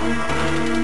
Música